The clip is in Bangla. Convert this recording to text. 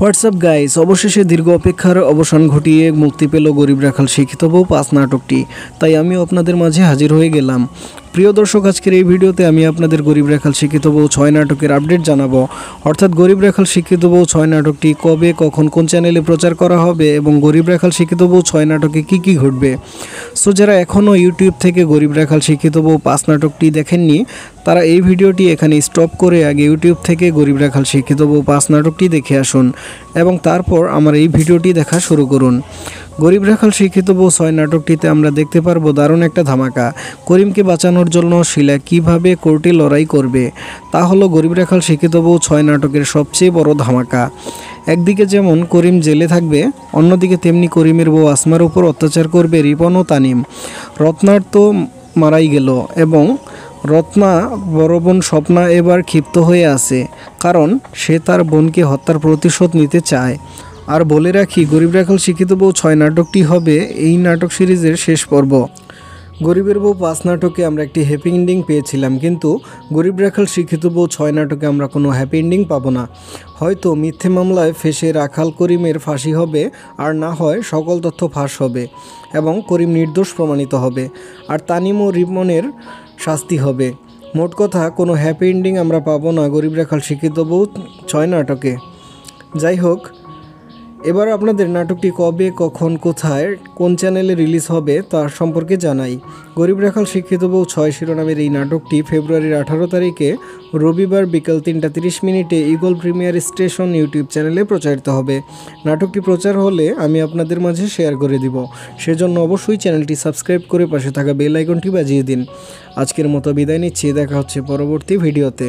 হোয়াটসঅ্যাপ গাইস অবশেষে দীর্ঘ অপেক্ষার অবসান ঘটিয়ে মুক্তি পেল গরিব রাখাল শিক্ষিত বউ পাঁচ নাটকটি। তাই আমি আপনাদের মাঝে হাজির হয়ে গেলাম। প্রিয় দর্শক, আজকের এই ভিডিওতে আমি আপনাদের গরিব রেখাল শিক্ষিত বউ ছয় নাটকের আপডেট জানাব। অর্থাৎ গরিব রেখাল শিক্ষিত বউ ছয় নাটকটি কবে, কখন, কোন চ্যানেলে প্রচার করা হবে এবং গরিব রেখাল শিক্ষিত বউ ছয় নাটকে কি কি ঘটবে? সো যারা এখনও ইউটিউব থেকে গরিব রেখাল শিক্ষিত বউ পাঁচ নাটকটি দেখেননি, তারা এই ভিডিওটি এখানে স্টপ করে আগে ইউটিউব থেকে গরিব রেখাল শিক্ষিত বউ পাঁচ নাটকটি দেখে আসুন এবং তারপর আমার এই ভিডিওটি দেখা শুরু করুন। গরিব রাখাল শিক্ষিত বউ ছয় নাটকটিতে আমরা দেখতে পারব দারুণ একটা ধামাকা। করিমকে বাঁচানোর জন্য শিলা কীভাবে কোর্টে লড়াই করবে, তা হলো গরিব রাখাল শিক্ষিত বউ ছয় নাটকের সবচেয়ে বড় ধামাকা। একদিকে যেমন করিম জেলে থাকবে, অন্যদিকে তেমনি করিমের বউ আসমার উপর অত্যাচার করবে রিপন ও তানিম। রত্নার তো মারাই গেল এবং রত্না বড় বোন স্বপ্না এবার ক্ষিপ্ত হয়ে আছে, কারণ সে তার বোনকে হত্যার প্রতিশোধ নিতে চায়। আর বলে রাখি, গরিব রাখাল শিক্ষিত বউ ছয় নাটকটি হবে এই নাটক সিরিজের শেষ পর্ব। গরিবের বউ পাঁচ নাটকে আমরা একটি হ্যাপি এন্ডিং পেয়েছিলাম, কিন্তু গরিব রাখাল শিক্ষিত বউ ছয় নাটকে আমরা কোনো হ্যাপি এন্ডিং পাবো না। হয়তো মিথ্যে মামলায় ফেসে রাখাল করিমের ফাঁসি হবে, আর না হয় সকল তথ্য ফাঁস হবে, এবং করিম নির্দোষ প্রমাণিত হবে, আর তানিম ও রিমনের শাস্তি হবে। মোট কথা, কোনো হ্যাপি এন্ডিং আমরা পাবো না গরিব রাখাল শিক্ষিত বউ ছয় নাটকে। যাই হোক এবার আপনাদের নাটকটি কবে, কখন, কোথায়, কোন চ্যানেলে রিলিজ হবে তার সম্পর্কে জানাই। গরিব রাখাল শিক্ষিত বউ ছয় শিরোনামের এই নাটকটি ফেব্রুয়ারির আঠারো তারিখে রবিবার বিকাল তিনটা তিরিশ মিনিটে ইগল প্রিমিয়ার স্টেশন ইউটিউব চ্যানেলে প্রচারিত হবে। নাটকটি প্রচার হলে আমি আপনাদের মাঝে শেয়ার করে দিব। সেজন্য অবশ্যই চ্যানেলটি সাবস্ক্রাইব করে পাশে থাকা বেল আইকনটি বাজিয়ে দিন। আজকের মতো বিদায় নিচ্ছি, দেখা হচ্ছে পরবর্তী ভিডিওতে।